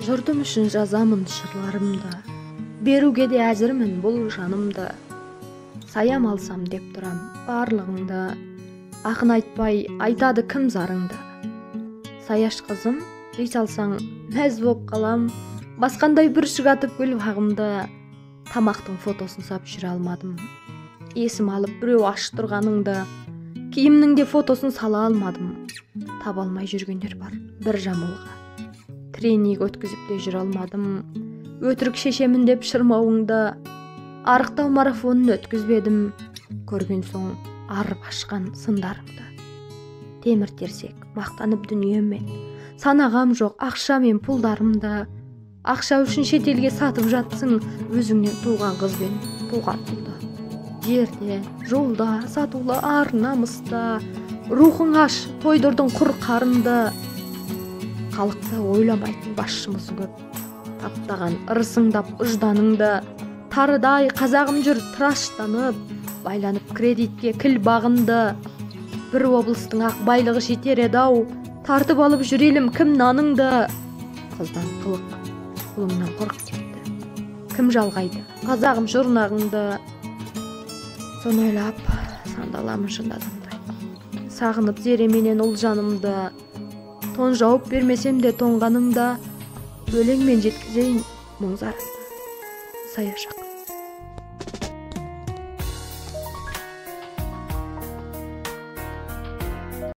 журтум үчүн жазамын шырларымды берүүгө де азырмын бул жанымды саям алсам деп турам баардыгыңды акын айтпай айтады ким зарыңды саяш кызым үй салсаң мәз болуп калам баскандай бүршүк атып гүл багымды тамактын фотосун сап жүрө алмадым. Эсим алып бирөө аш турганыңды кийимиңдин де фотосун сала алмадым. Таба алмай жүргөндөр бар бир жамылга тренинг өткүзүп да жүрө алмадым. Өтүрүк шешемин деп шырмауыңда арыктоо марафонун өткүзбедим көргөн соң арып ашкан сындарыңды темир терсек мактанып дүнүйөмө санагам жок акча мен пулдарымды акча үчүн чет элге сатып жатсың өзүңдөн тууган кыз бен тууган улду жерде жолда сатуулы ар намыста рухуң аш тойдордун кур карынды калкты ойламайтын башчымыз көп таптаган ырысыңдап ыжданыңды тарыдай казагым жүр тыраштанып байланып кредитке кил багынды бир облустун ак байлыгы жетер эди ау тартып алып жүрелим ким наныңды? Кыздан кылык кулуңдан корк депти ким жалгайды казагым журнагыңды сону ойлап сандаламын шындадымдай сагынып зере менен улжанымды тон жауып бермесем де тоңганыңда өлең мен жеткизейин мұң зарыңды саяш